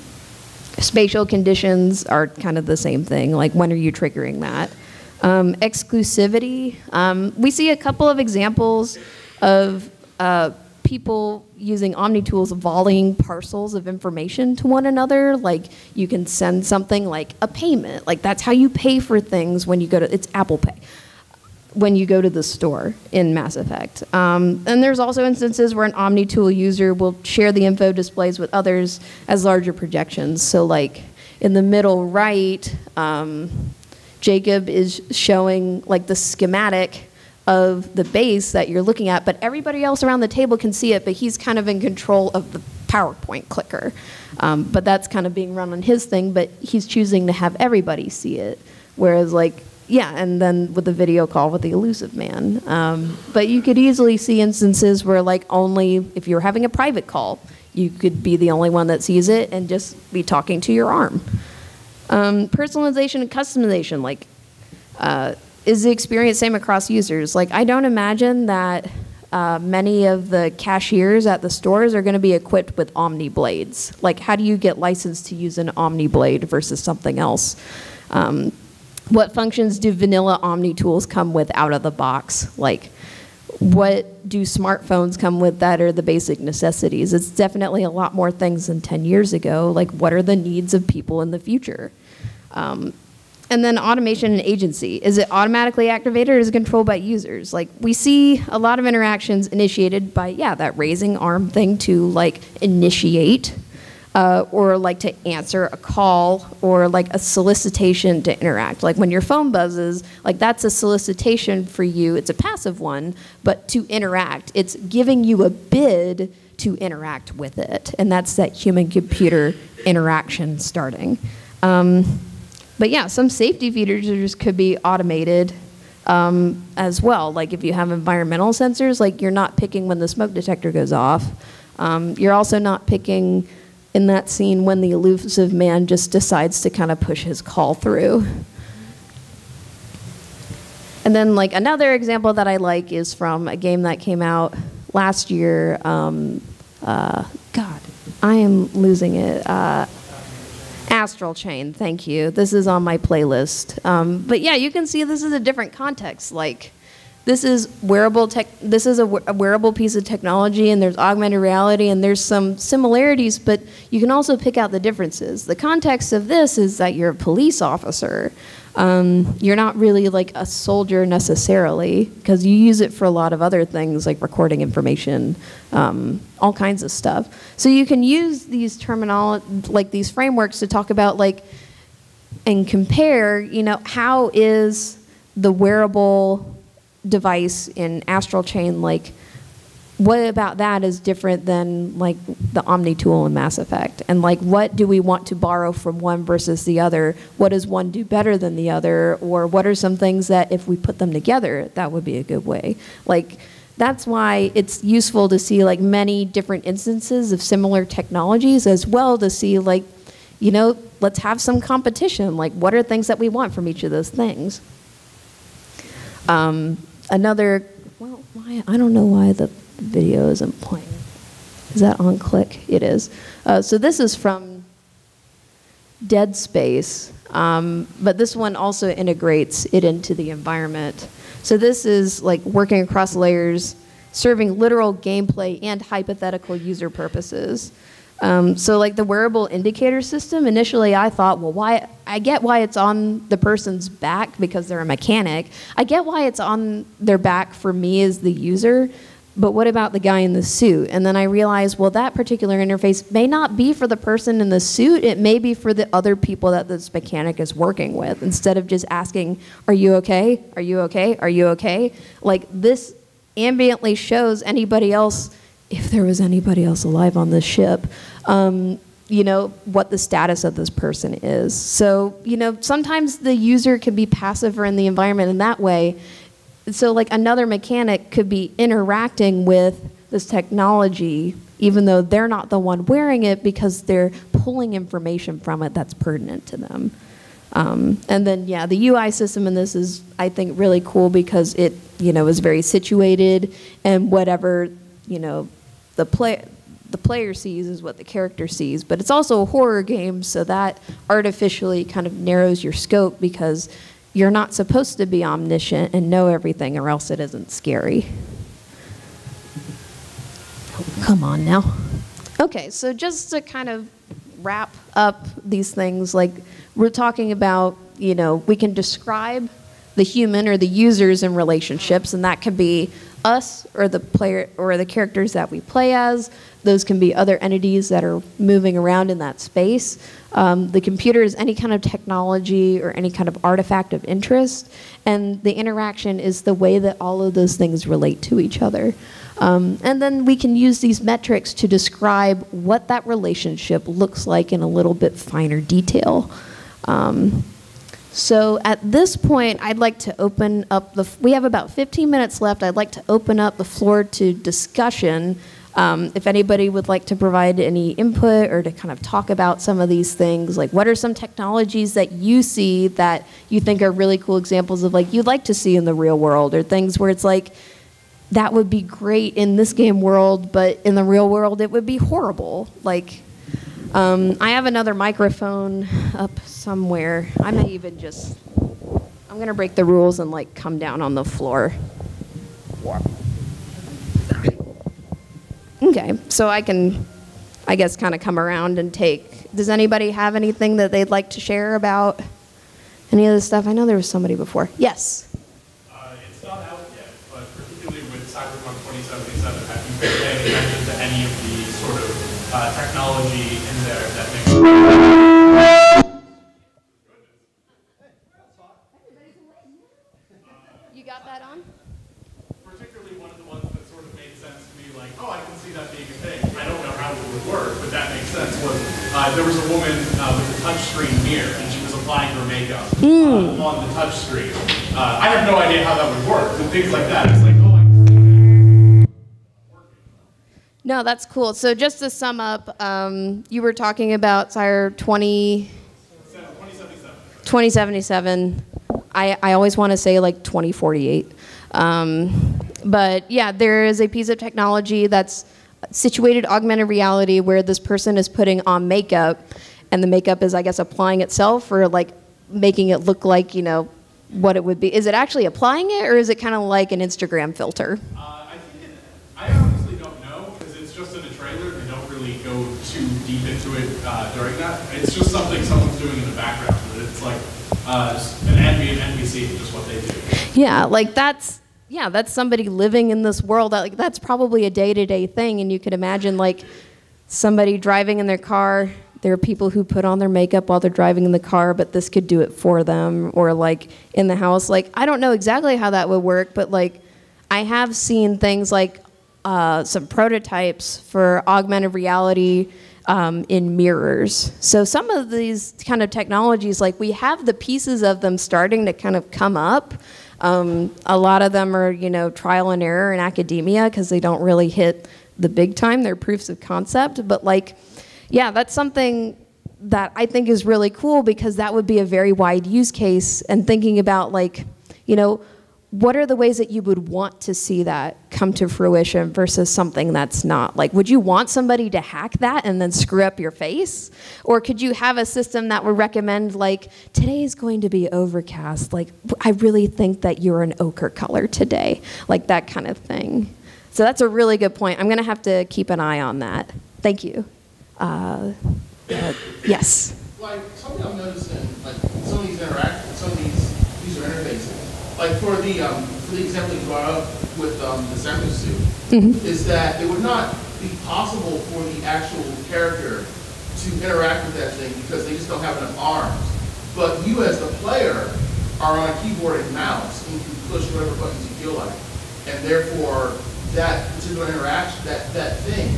spatial conditions are kind of the same thing. Like when are you triggering that? Um, exclusivity. Um, we see a couple of examples of uh, people using Omni tools volleying parcels of information to one another. Like you can send something like a payment. Like that's how you pay for things when you go to, it's Apple Pay when you go to the store in Mass Effect. Um, and there's also instances where an Omni tool user will share the info displays with others as larger projections. So like in the middle right, um, Jacob is showing like the schematic of the base that you're looking at, but everybody else around the table can see it, but he's kind of in control of the PowerPoint clicker. Um, but that's kind of being run on his thing, but he's choosing to have everybody see it. Whereas, like, yeah, and then with the video call with the Illusive Man. Um, but you could easily see instances where, like, only if you're having a private call, you could be the only one that sees it and just be talking to your arm. Um, personalization and customization, like, uh, is the experience same across users? Like, I don't imagine that uh, many of the cashiers at the stores are going to be equipped with Omni blades. Like, how do you get licensed to use an Omni blade versus something else? Um, what functions do vanilla Omni tools come with out of the box? Like, what do smartphones come with that are the basic necessities? It's definitely a lot more things than 10 years ago. Like, what are the needs of people in the future? Um, and then automation and agency. Is it automatically activated or is it controlled by users? Like we see a lot of interactions initiated by, yeah, that raising arm thing to like initiate. uh, or like to answer a call or like a solicitation to interact. Like when your phone buzzes, like that's a solicitation for you. It's a passive one, but to interact, it's giving you a bid to interact with it. And that's that human computer interaction starting. Um, but yeah, some safety features could be automated um, as well. Like if you have environmental sensors, like you're not picking when the smoke detector goes off. Um, you're also not picking in that scene when the Illusive Man just decides to kind of push his call through. And then like another example that I like is from a game that came out last year. Um, uh, God, I am losing it. Uh, Astral Chain, thank you. This is on my playlist. Um, but yeah, you can see this is a different context. Like, this is wearable tech. This is a, a wearable piece of technology, and there's augmented reality, and there's some similarities, but you can also pick out the differences. The context of this is that you're a police officer. Um, you're not really like a soldier necessarily, because you use it for a lot of other things like recording information, um, all kinds of stuff. So you can use these terminal, like these frameworks to talk about like, and compare. You know, how is the wearable device in Astral Chain, like, what about that is different than like the Omni tool in Mass Effect? And like, what do we want to borrow from one versus the other? What does one do better than the other? Or what are some things that if we put them together, that would be a good way? Like, that's why it's useful to see like many different instances of similar technologies as well to see like, you know, let's have some competition. Like, what are things that we want from each of those things? Um, another, well, why, I don't know why the video isn't playing. Is that on click? It is. Uh, so this is from Dead Space, um, but this one also integrates it into the environment. So this is like working across layers, serving literal gameplay and hypothetical user purposes. Um, so like the wearable indicator system, initially I thought, well, why? I get why it's on the person's back because they're a mechanic. I get why it's on their back for me as the user. But what about the guy in the suit? And then I realized, well, that particular interface may not be for the person in the suit. It may be for the other people that this mechanic is working with. Instead of just asking, "Are you okay? Are you okay? Are you okay?" Like this ambiently shows anybody else if there was anybody else alive on this ship, um, you know, what the status of this person is. So, you know, sometimes the user can be passive or in the environment in that way. So, like another mechanic could be interacting with this technology, even though they're not the one wearing it, because they're pulling information from it that's pertinent to them. Um, and then, yeah, the UI system in this is, I think, really cool because it, you know, is very situated, and whatever, you know, the play the player sees is what the character sees. But it's also a horror game, so that artificially kind of narrows your scope because you're not supposed to be omniscient and know everything, or else it isn't scary. come on now. Okay, so just to kind of wrap up these things, like we're talking about, you know, we can describe the human or the users in relationships, and that could be us or the player or the characters that we play as. Those can be other entities that are moving around in that space. Um, the computer is any kind of technology or any kind of artifact of interest, and the interaction is the way that all of those things relate to each other. Um, and then we can use these metrics to describe what that relationship looks like in a little bit finer detail. Um, so at this point, I'd like to open up the, we have about 15 minutes left. I'd like to open up the floor to discussion. Um, if anybody would like to provide any input or to kind of talk about some of these things, like what are some technologies that you see that you think are really cool examples of like you'd like to see in the real world or things where it's like, that would be great in this game world, but in the real world it would be horrible. Like, um, I have another microphone up somewhere. I may even just, I'm gonna break the rules and like come down on the floor. Okay, so I can, I guess, kind of come around and take. Does anybody have anything that they'd like to share about any of this stuff? I know there was somebody before. Yes. Uh, it's not out yet, but particularly with Cyberpunk 2077, have you been uh, technology in there that makes. You got that on? Particularly one of the ones that sort of made sense to me, like, oh, I can see that being a thing. I don't know how it would work, but that makes sense. Was uh, there was a woman uh, with a touchscreen mirror, and she was applying her makeup uh, on the touchscreen. Uh, I have no idea how that would work, but things like that. It's like, oh, No, that's cool. So just to sum up, um, you were talking about Sire 20, 2077. 2077. I, I always want to say like 2048. Um, but yeah, there is a piece of technology that's situated augmented reality where this person is putting on makeup and the makeup is, I guess, applying itself or like making it look like, you know, what it would be. Is it actually applying it or is it kind of like an Instagram filter? Uh, I think it, I honestly don't know because it's just in a trailer. They don't really go too deep into it uh, during that. It's just something someone's doing in the background. It's like uh, an ambient NPC, just what they do. Yeah, like that's yeah, that's somebody living in this world. Like that's probably a day-to-day thing, and you could imagine like somebody driving in their car. There are people who put on their makeup while they're driving in the car, but this could do it for them, or like in the house. Like I don't know exactly how that would work, but like I have seen things like uh, some prototypes for augmented reality um, in mirrors. So some of these kind of technologies, like we have the pieces of them starting to kind of come up. Um, a lot of them are, you know, trial and error in academia because they don't really hit the big time. They're proofs of concept, but like, yeah, that's something that I think is really cool because that would be a very wide use case. And thinking about like, you know, what are the ways that you would want to see that come to fruition versus something that's not? Like, would you want somebody to hack that and then screw up your face? Or could you have a system that would recommend, like, today is going to be overcast? Like, I really think that you're an ochre color today. Like, that kind of thing. So, that's a really good point. I'm going to have to keep an eye on that. Thank you. Uh, uh, yes. Like, something I'm noticing, like, some of these interact, some of these like for the, um, for the example you brought up with, um, the Senku suit, is that it would not be possible for the actual character to interact with that thing because they just don't have enough arms. But you as the player are on a keyboard and mouse and you can push whatever buttons you feel like. And therefore, that particular interaction, that, that thing,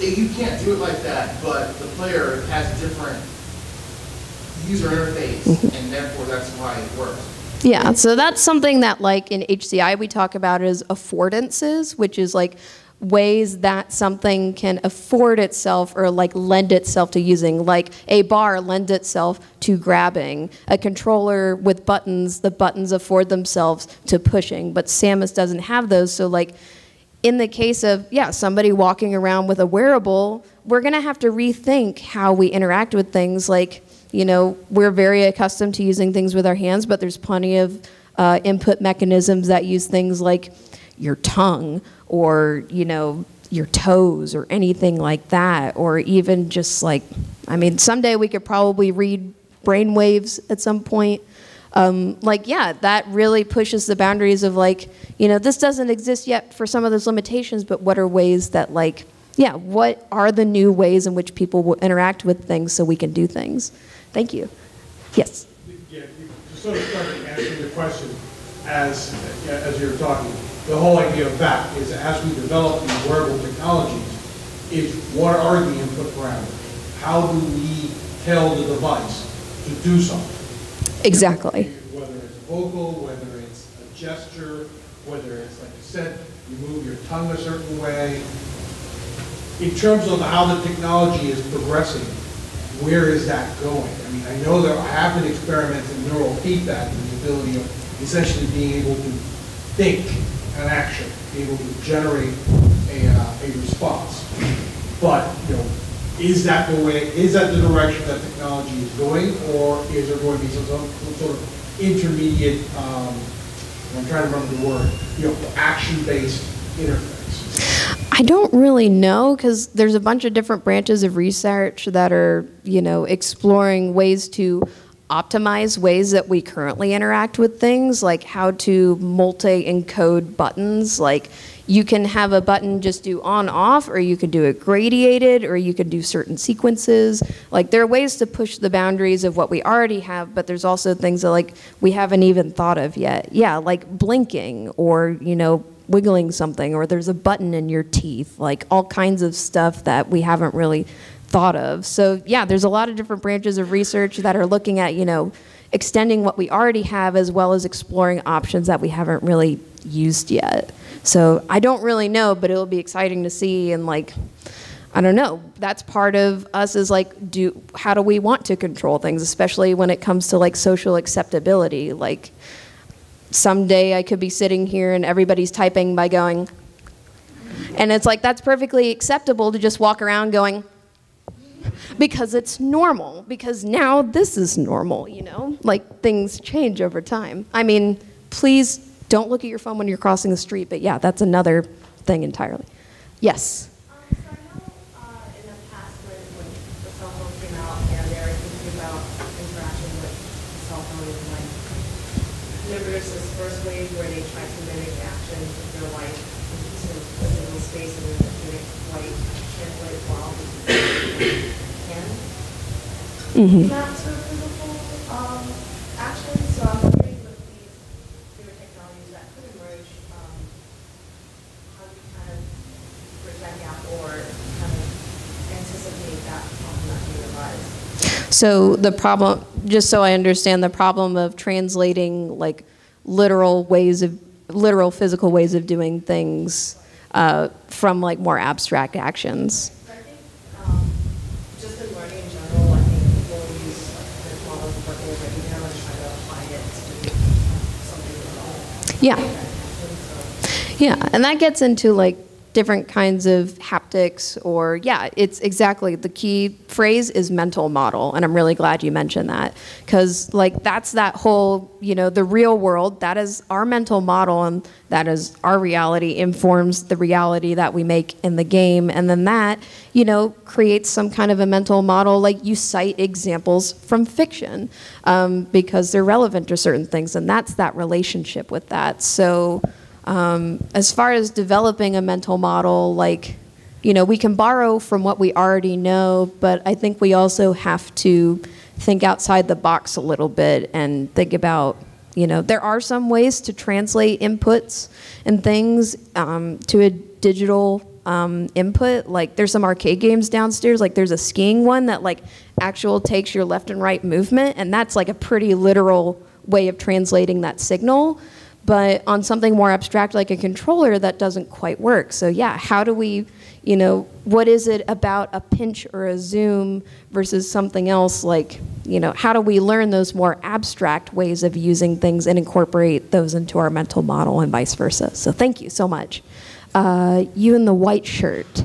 it- you can't do it like that, but the player has different user interface, mm-hmm. and therefore that's why it works. Yeah, so that's something that, like in HCI, we talk about as affordances, which is like ways that something can afford itself or like lend itself to using. Like a bar lends itself to grabbing. A controller with buttons, the buttons afford themselves to pushing. But Samus doesn't have those, so like in the case of yeah somebody walking around with a wearable we're going to have to rethink how we interact with things like you know we're very accustomed to using things with our hands but there's plenty of uh, input mechanisms that use things like your tongue or you know your toes or anything like that or even just like i mean someday we could probably read brain waves at some point. Um, like yeah that really pushes the boundaries of like you know this doesn't exist yet for some of those limitations but what are ways that like yeah what are the new ways in which people will interact with things so we can do things thank you yes Yeah, you sort of started answering the question as, yeah, as you're talking. The whole idea of that is as we develop these wearable technologies, is what are the input parameters? How do we tell the device to do something? exactly Whether it's vocal, whether it's a gesture, whether it's, like you said, you move your tongue a certain way. In terms of how the technology is progressing, where is that going? I mean, I know there have been experiments in neural feedback and the ability of essentially being able to think an action, able to generate a, uh, a response. But, you know, is that the way, is that the direction that technology is going, or is there going to be some, some sort of intermediate, um, I'm trying to remember the word, you know, action-based interface? I don't really know because there's a bunch of different branches of research that are, you know, exploring ways to optimize ways that we currently interact with things, like how to multi-encode buttons. Like, you can have a button just do on off or you could do it gradiated or you could do certain sequences like there are ways to push the boundaries of what we already have but there's also things that like we haven't even thought of yet yeah like blinking or you know wiggling something or there's a button in your teeth like all kinds of stuff that we haven't really thought of so yeah there's a lot of different branches of research that are looking at you know extending what we already have as well as exploring options that we haven't really used yet so I don't really know, but it'll be exciting to see and like I don't know. That's part of us is like do how do we want to control things, especially when it comes to like social acceptability. Like someday I could be sitting here and everybody's typing by going and it's like that's perfectly acceptable to just walk around going because it's normal because now this is normal, you know? Like things change over time. I mean, please don't look at your phone when you're crossing the street, but yeah, that's another thing entirely. Yes? Um, so I know uh, in the past when, when the cell phone came out and they were thinking about interaction with the cell phone and like, remember there's this first wave where they tried to mimic action with their light into a little space and then mimic light translate while can. Not sort of physical um, action, so I'm wondering with these newer technologies that could emerge, um, how do you kind of bridge that gap or kind of anticipate that problem not being realized? So the problem, just so I understand, the problem of translating like literal ways of, literal physical ways of doing things uh, from like more abstract actions. Yeah. Yeah, and that gets into like different kinds of haptics or yeah, it's exactly the key phrase is mental model and I'm really glad you mentioned that cuz like that's that whole, you know, the real world, that is our mental model and that is our reality informs the reality that we make in the game and then that, you know, creates some kind of a mental model like you cite examples from fiction um, because they're relevant to certain things and that's that relationship with that. So um, as far as developing a mental model, like, you know, we can borrow from what we already know, but I think we also have to think outside the box a little bit and think about, you know, there are some ways to translate inputs and things um, to a digital um, input. Like, there's some arcade games downstairs. Like, there's a skiing one that like actual takes your left and right movement, and that's like a pretty literal way of translating that signal but on something more abstract like a controller that doesn't quite work. So yeah how do we you know what is it about a pinch or a zoom versus something else? Like you know how do we learn those more abstract ways of using things and incorporate those into our mental model and vice versa? So thank you so much. Uh, you in the white shirt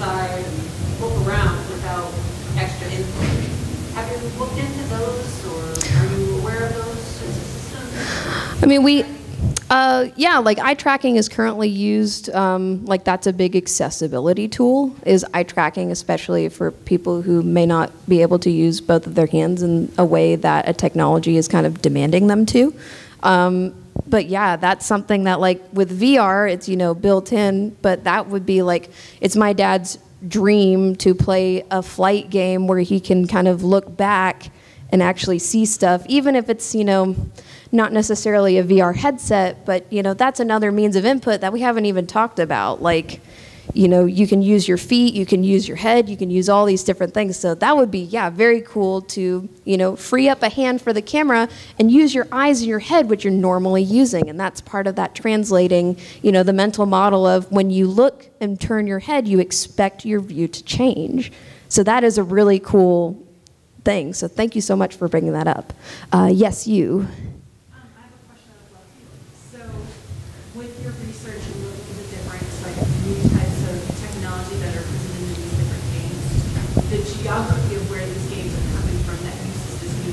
can look to the side and look around without extra input. Have you looked into those or are you aware of those? I mean, we, uh, yeah, like eye tracking is currently used. Um, like that's a big accessibility tool. Is eye tracking, especially for people who may not be able to use both of their hands in a way that a technology is kind of demanding them to. Um, but yeah, that's something that like with VR, it's you know built in. But that would be like it's my dad's dream to play a flight game where he can kind of look back and actually see stuff, even if it's, you know, not necessarily a VR headset, but, you know, that's another means of input that we haven't even talked about. Like, you know, you can use your feet, you can use your head, you can use all these different things. So that would be, yeah, very cool to, you know, free up a hand for the camera and use your eyes and your head, which you're normally using. And that's part of that translating, you know, the mental model of when you look and turn your head, you expect your view to change. So that is a really cool thing. So thank you so much for bringing that up. Uh, yes, you. Um, I have a question as well too. So with your research and looking at the different like new types of technology that are presented in these different games, the geography of where these games are coming from that uses this new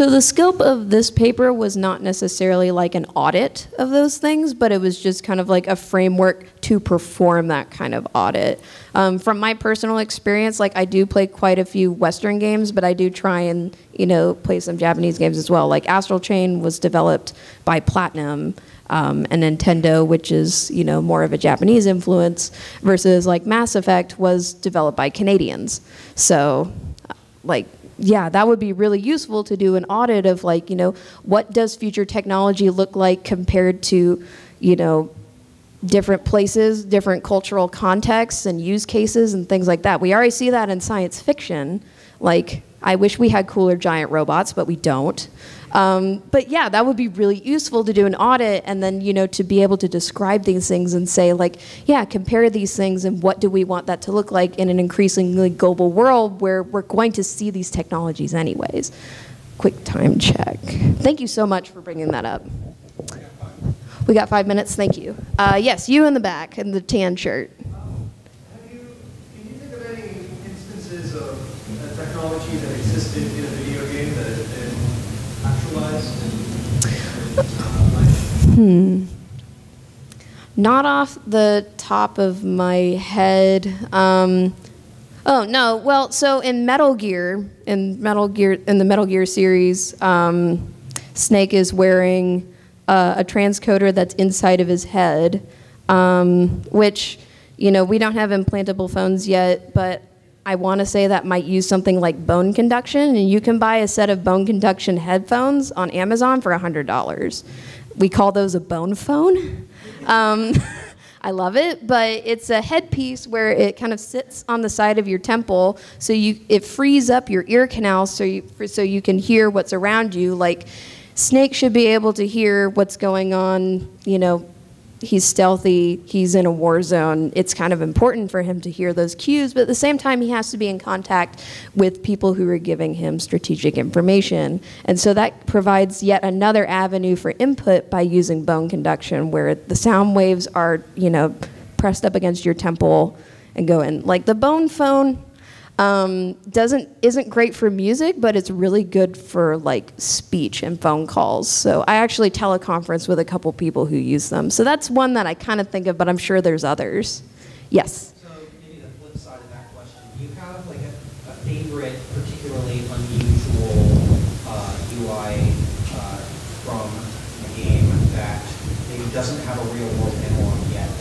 So the scope of this paper was not necessarily like an audit of those things, but it was just kind of like a framework to perform that kind of audit. Um, from my personal experience, like I do play quite a few Western games, but I do try and you know play some Japanese games as well. Like Astral Chain was developed by Platinum. Um, and Nintendo, which is you know more of a Japanese influence, versus like Mass Effect was developed by Canadians. So, like yeah, that would be really useful to do an audit of like, you know, what does future technology look like compared to, you know, different places, different cultural contexts and use cases and things like that. We already see that in science fiction. Like, I wish we had cooler giant robots, but we don't. Um, but yeah, that would be really useful to do an audit and then, you know, to be able to describe these things and say, like, yeah, compare these things and what do we want that to look like in an increasingly global world where we're going to see these technologies anyways. Quick time check. Thank you so much for bringing that up. We got five minutes, thank you. Uh, yes, you in the back in the tan shirt. Have you, can you think of any instances of uh, technology that existed in a video game that has been actualized? And, uh, like, Hmm. Not off the top of my head. Um, oh no. Well, so in Metal Gear, in Metal Gear, in the Metal Gear series, um, Snake is wearing uh, a transcoder that's inside of his head, um, which you know we don't have implantable phones yet, but I want to say that might use something like bone conduction, and you can buy a set of bone conduction headphones on Amazon for $100. We call those a bone phone. Um, I love it, but it's a headpiece where it kind of sits on the side of your temple, so you it frees up your ear canal so you so you can hear what's around you. Like snakes should be able to hear what's going on, you know, he's stealthy, he's in a war zone. It's kind of important for him to hear those cues, but at the same time, he has to be in contact with people who are giving him strategic information. And so that provides yet another avenue for input by using bone conduction, where the sound waves are, you know, pressed up against your temple and go in. Like the bone phone um, doesn't isn't great for music, but it's really good for like speech and phone calls. So I actually teleconference with a couple people who use them. So that's one that I kind of think of, but I'm sure there's others. Yes. So maybe the flip side of that question, do you have like a, a favorite particularly unusual uh, UI uh, from a game that maybe doesn't have a real world analog yet?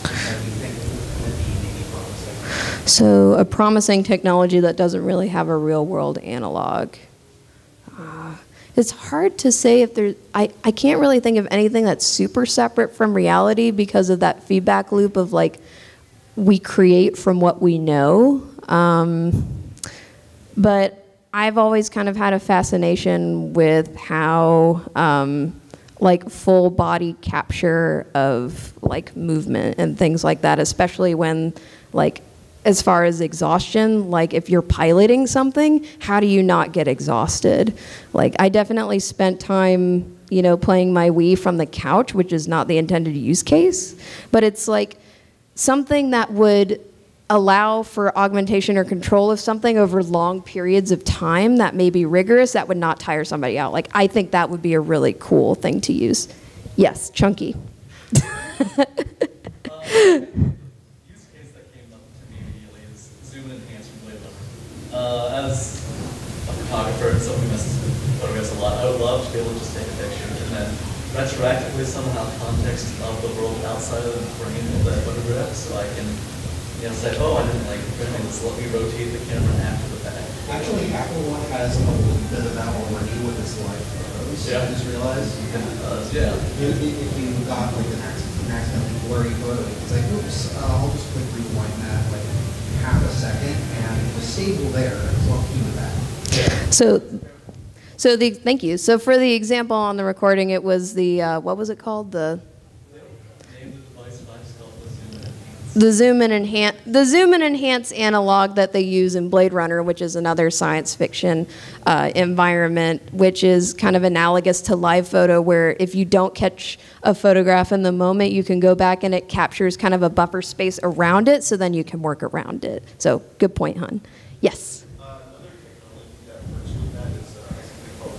That you think would be maybe promising? So a promising technology that doesn't really have a real world analog. Uh, it's hard to say if there's, I, I can't really think of anything that's super separate from reality because of that feedback loop of like, we create from what we know. Um, but I've always kind of had a fascination with how um, like full body capture of like movement and things like that, especially when like as far as exhaustion, like if you're piloting something, how do you not get exhausted? Like I definitely spent time, you know, playing my Wii from the couch, which is not the intended use case, but it's like something that would allow for augmentation or control of something over long periods of time that may be rigorous that would not tire somebody out. Like I think that would be a really cool thing to use. Yes, chunky. use um, case that came up to me immediately is zoom and enhance from Blade Runner. Uh, as a photographer and someone who messes with photographs a lot, I would love to be able to just take a picture and then retroactively somehow context of the world outside of the frame of that photograph so I can, you know, say, oh, I didn't like this, let me rotate the camera after the fact. Actually, Apple One has a little bit of that already with its live photos. Yeah. I just realized you can, Uh, yeah. if, if if you got like an an accidentally blurry photo, it's like, oops, uh, I'll just quick rewind that like half a second and was stable there, so I'll keep it. So, so the thank you. So for the example on the recording, it was the uh, what was it called? The Name the device and I just call it the zoom and enhance. The zoom and enhance the zoom and enhance analog that they use in Blade Runner, which is another science fiction uh, environment, which is kind of analogous to live photo, where if you don't catch a photograph in the moment, you can go back and it captures kind of a buffer space around it, so then you can work around it. So good point, hun. Yes. Uh, Another technology that works with that is uh, something called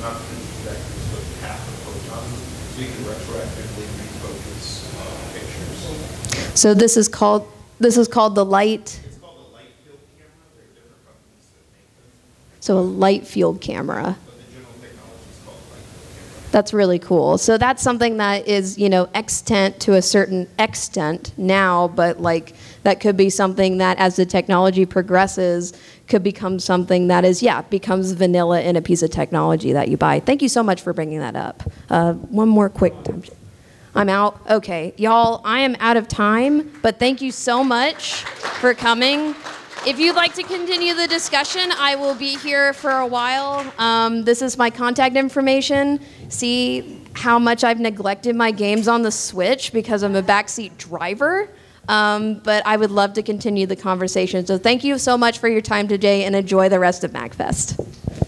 not vectors, but path of photons, so you can retroactively refocus uh, pictures. So this is called this is called the light. It's called a light field camera. There are different companies that make them, So a light field camera. but the general technology is called light field camera. That's really cool. So that's something that is, you know, extant to a certain extent now, but like that could be something that as the technology progresses could become something that is, yeah, becomes vanilla in a piece of technology that you buy. Thank you so much for bringing that up. Uh, one more quick time. I'm out. Okay, y'all, I am out of time, but thank you so much for coming. If you'd like to continue the discussion, I will be here for a while. Um, this is my contact information. See how much I've neglected my games on the Switch because I'm a backseat driver. Um, but I would love to continue the conversation. So thank you so much for your time today and enjoy the rest of MagFest.